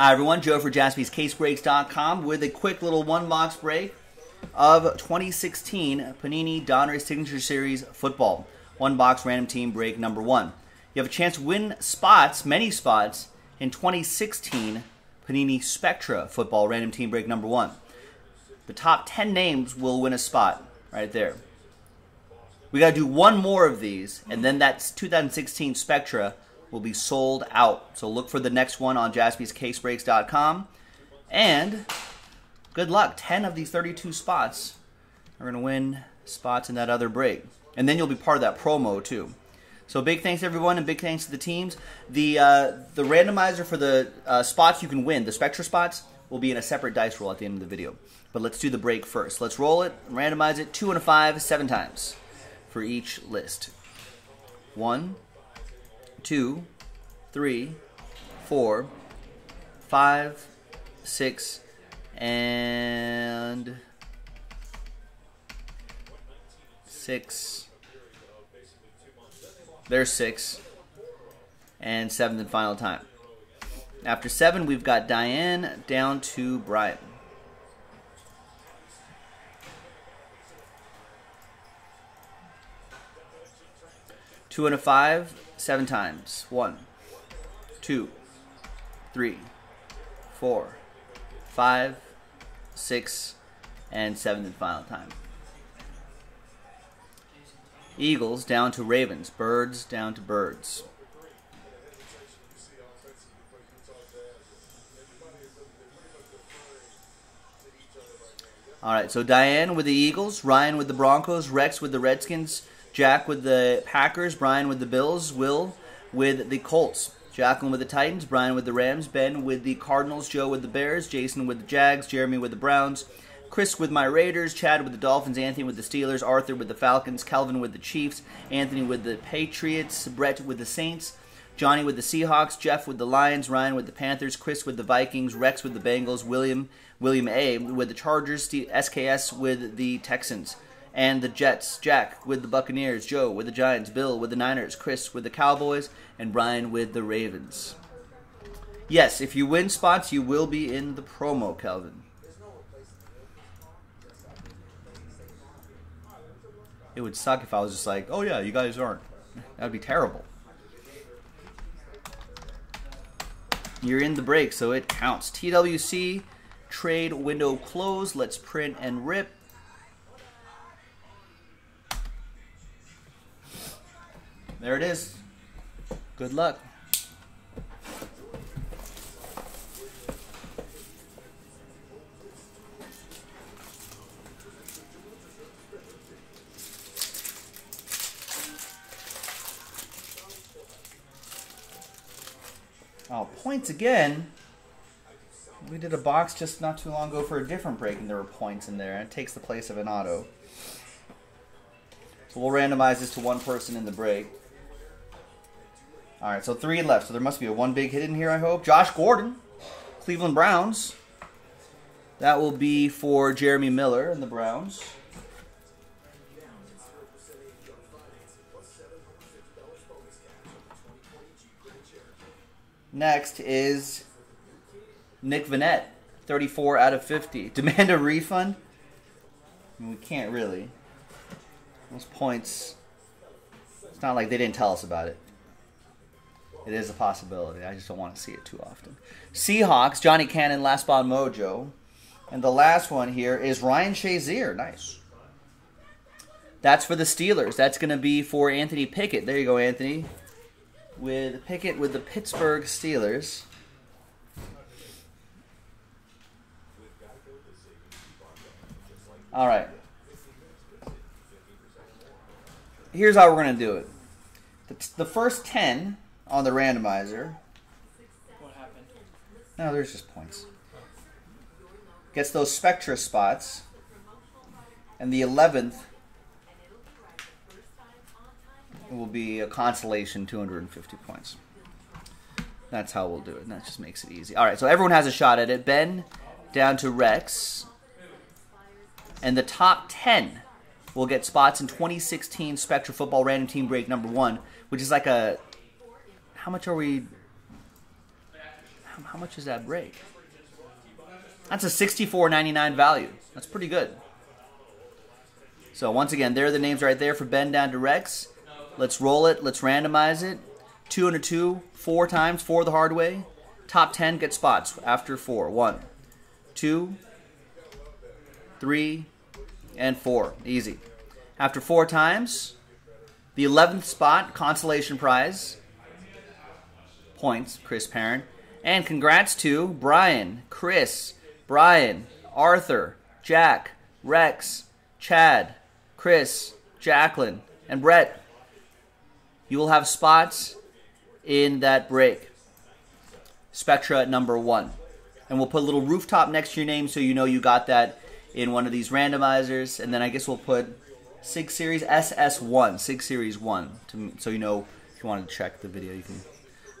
Hi, everyone. Joe for jaspyscasebreaks.com with a quick little one box break of 2016 Panini Donruss Signature Series football. One box random team break number one. You have a chance to win spots, many spots, in 2016 Panini Spectra football random team break number one. The top 10 names will win a spot right there. We got to do one more of these, and then that's 2016 Spectra will be sold out. So look for the next one on jaspyscasebreaks.com. And good luck. 10 of these 32 spots are going to win spots in that other break. And then you'll be part of that promo too. So big thanks everyone, and big thanks to the teams. The uh, the randomizer for the uh, spots you can win, the Spectra spots, will be in a separate dice roll at the end of the video. But let's do the break first. Let's roll it, randomize it, two and a five, seven times for each list. One, two, three, four, five, six, and six. There's six. And seventh and final time. After seven, we've got Diane down to Brian. Two and a five, seven times. One, two, three, four, five, six, and seventh and final time. Eagles down to Ravens. Birds down to Birds. All right, so Diane with the Eagles, Ryan with the Broncos, Rex with the Redskins, Jack with the Packers, Brian with the Bills, Will with the Colts, Jacqueline with the Titans, Brian with the Rams, Ben with the Cardinals, Joe with the Bears, Jason with the Jags, Jeremy with the Browns, Chris with my Raiders, Chad with the Dolphins, Anthony with the Steelers, Arthur with the Falcons, Calvin with the Chiefs, Anthony with the Patriots, Brett with the Saints, Johnny with the Seahawks, Jeff with the Lions, Ryan with the Panthers, Chris with the Vikings, Rex with the Bengals, William William A with the Chargers, SKS with the Texans, and the Jets, Jack with the Buccaneers, Joe with the Giants, Bill with the Niners, Chris with the Cowboys, and Brian with the Ravens. Yes, if you win spots, you will be in the promo, Kelvin. It would suck if I was just like, oh yeah, you guys aren't. That would be terrible. You're in the break, so it counts. TWC, trade window closed. Let's print and rip. There it is. Good luck. Oh, points again. We did a box just not too long ago for a different break, and there were points in there. It takes the place of an auto. So we'll randomize this to one person in the break. All right, so three left. So there must be a one big hit in here, I hope. Josh Gordon, Cleveland Browns. That will be for Jeremy Miller and the Browns. Next is Nick Vannett, 34 out of 50. Demand a refund? I mean, we can't really. Those points, it's not like they didn't tell us about it. It is a possibility. I just don't want to see it too often. Seahawks, Johnny Cannon, Last Spot Mojo. And the last one here is Ryan Shazier. Nice. That's for the Steelers. That's going to be for Anthony Pickett. There you go, Anthony with Pickett with the Pittsburgh Steelers. All right. Here's how we're going to do it. The, first 10 on the randomizer. What happened? No, there's just points. Gets those Spectra spots. And the 11th will be a consolation 250 points. That's how we'll do it. That just makes it easy. All right, so everyone has a shot at it. Ben down to Rex. And the top 10 will get spots in 2016 Spectra Football Random Team Break number one, which is like a. How much are we. How much is that break? That's a 64.99 value. That's pretty good. So once again, there are the names right there for Ben down to Rex. Let's roll it. Let's randomize it. Two and a two, four times, four the hard way. Top ten get spots after four. One, two, three, and four. Easy. After four times, the 11th spot, consolation prize. Points, Chris Parent. And congrats to Brian, Chris, Brian, Arthur, Jack, Rex, Chad, Chris, Jacqueline, and Brett. You will have spots in that break. Spectra number one. And we'll put a little rooftop next to your name so you know you got that in one of these randomizers. And then I guess we'll put Sig Series SS1, Sig Series 1, to, so you know if you want to check the video, you can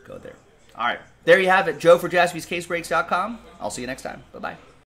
go there. All right. There you have it. Joe for jaspyscasebreaks.com. I'll see you next time. Bye bye.